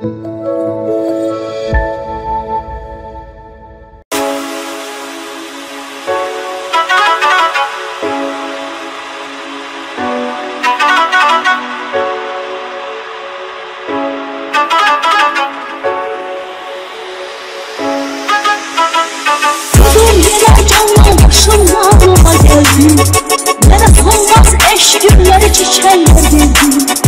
Yola geldim Nefes olmaz eş gülleri çiçekler geldi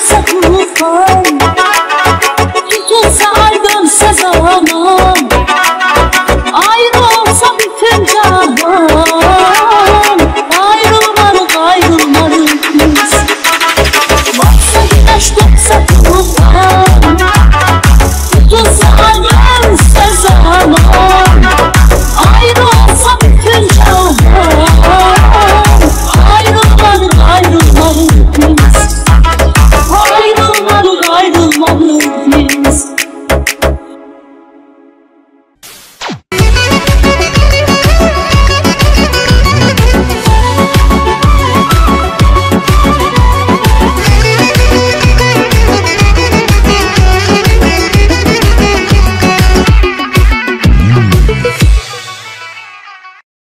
согнивай